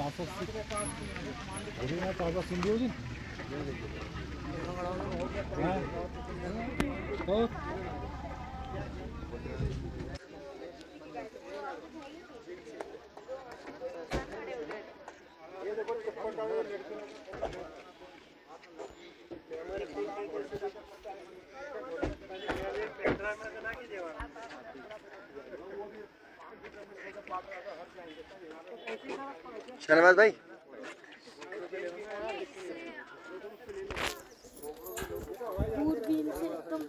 चार सौ अस्सी चार सौ सुन शहनवाज भाई। दूरबीन से एकदम